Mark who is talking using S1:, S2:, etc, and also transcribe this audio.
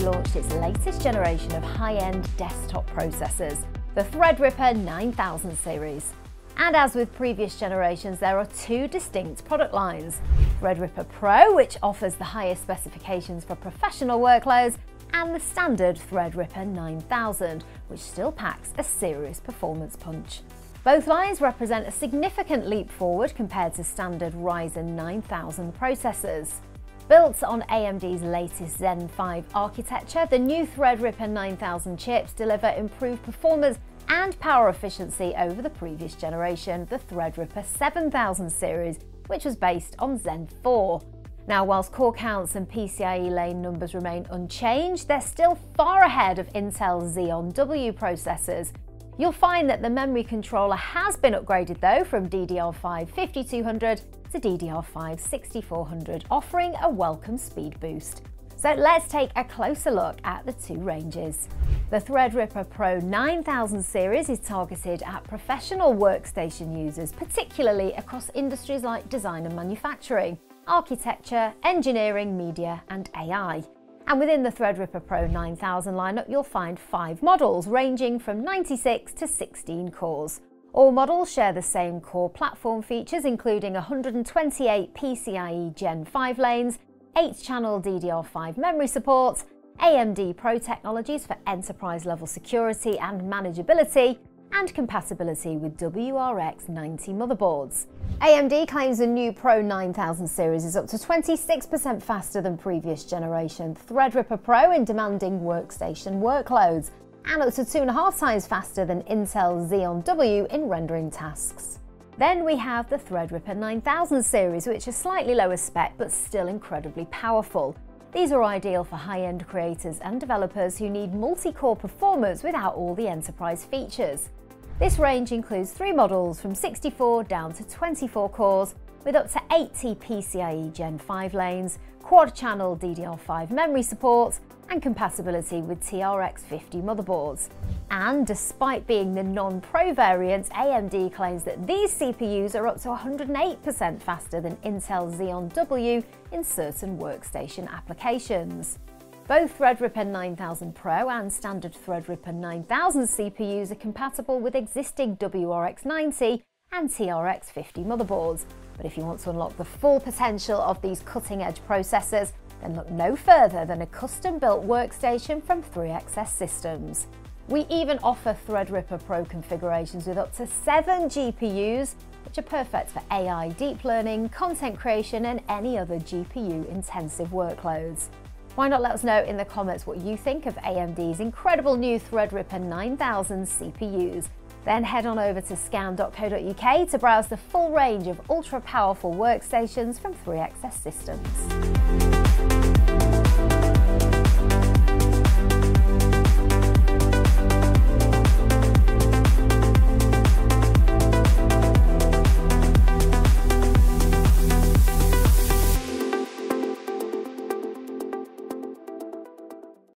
S1: launched its latest generation of high-end desktop processors, the Threadripper 9000 series. And as with previous generations, there are two distinct product lines. Threadripper Pro, which offers the highest specifications for professional workloads, and the standard Threadripper 9000, which still packs a serious performance punch. Both lines represent a significant leap forward compared to standard Ryzen 9000 processors. Built on AMD's latest Zen 5 architecture, the new Threadripper 9000 chips deliver improved performance and power efficiency over the previous generation, the Threadripper 7000 series, which was based on Zen 4. Now, whilst core counts and PCIe lane numbers remain unchanged, they're still far ahead of Intel's Xeon W processors. You'll find that the memory controller has been upgraded though from DDR5 5200 to DDR5 6400, offering a welcome speed boost. So let's take a closer look at the two ranges. The Threadripper Pro 9000 series is targeted at professional workstation users, particularly across industries like design and manufacturing, architecture, engineering, media and AI. And within the Threadripper Pro 9000 lineup, you'll find five models ranging from 96 to 16 cores. All models share the same core platform features, including 128 PCIe Gen 5 lanes 8-channel DDR5 memory support, AMD Pro technologies for enterprise-level security and manageability, and compatibility with WRX 90 motherboards. AMD claims the new Pro 9000 series is up to 26% faster than previous generation Threadripper Pro in demanding workstation workloads, and up to two and a half times faster than Intel Xeon W in rendering tasks. Then we have the Threadripper 9000 series, which is slightly lower spec but still incredibly powerful. These are ideal for high-end creators and developers who need multi-core performance without all the enterprise features. This range includes three models from 64 down to 24 cores, with up to 80 PCIe Gen 5 lanes, quad-channel DDR5 memory support, and compatibility with TRX 50 motherboards. And despite being the non-Pro variant, AMD claims that these CPUs are up to 108% faster than Intel Xeon W in certain workstation applications. Both Threadripper 9000 Pro and standard Threadripper 9000 CPUs are compatible with existing WRX 90 and TRX 50 motherboards. But if you want to unlock the full potential of these cutting-edge processors, then look no further than a custom-built workstation from 3XS Systems. We even offer Threadripper Pro configurations with up to seven GPUs, which are perfect for AI, deep learning, content creation, and any other GPU-intensive workloads. Why not let us know in the comments what you think of AMD's incredible new Threadripper 9000 CPUs? Then head on over to scan.co.uk to browse the full range of ultra-powerful workstations from 3XS Systems.